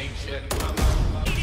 ain't shit.